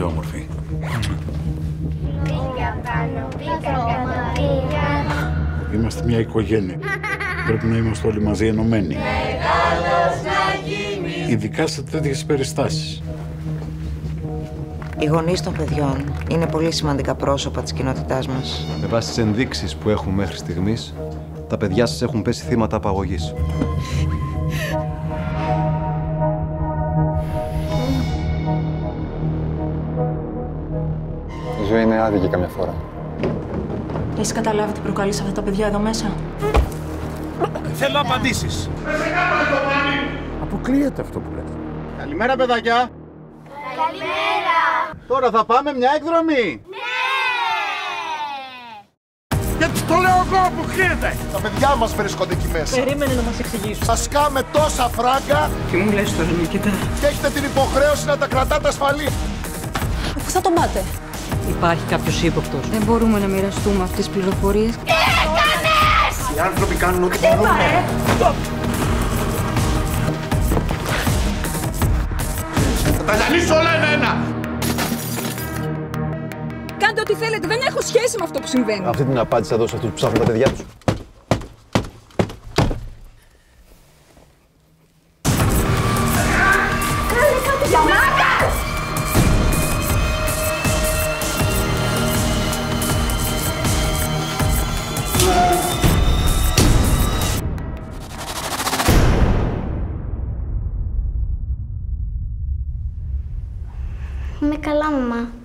πιο όμορφη. Είμαστε μια οικογένεια. Πρέπει να είμαστε όλοι μαζί ενωμένοι. Ειδικά σε τέτοιες περιστάσεις. Οι γονείς των παιδιών είναι πολύ σημαντικά πρόσωπα της κοινότητάς μας. Με βάση τις ενδείξεις που έχουμε μέχρι στιγμής, τα παιδιά σας έχουν πέσει θύματα απαγωγής. Ζωή είναι άδικη καμιά φορά. Έχεις καταλάβει τι προκαλείς αυτά τα παιδιά εδώ μέσα; Θέλω απαντήσεις. Αποκλείεται αυτό που λες. Καλημέρα, παιδάκια. Καλημέρα. Τώρα θα πάμε μια εκδρομή. Γιατί το λέω εγώ, αποκλείεται. Τα παιδιά μας βρίσκονται εκεί μέσα. Περίμενε να μας εξηγήσει. Θα σκάμε τόσα φράγκα Τι μου λες τώρα, Νικήτα. και έχετε την υποχρέωση να τα κρατάτε ασφαλή. Πού θα τον πάτε. Υπάρχει κάποιος ύποπτος. Δεν μπορούμε να μοιραστούμε αυτές τις πληροφορίες. Οι άνθρωποι κάνουν ό,τι μπορούν. Θα τα λιανίσω όλα ένα-ένα. Κάντε ό,τι θέλετε. Δεν έχω σχέση με αυτό που συμβαίνει. Αυτή την απάντηση θα δώσω αυτού που ψάχνουν τα παιδιά τους. Είμαι καλά, μαμά.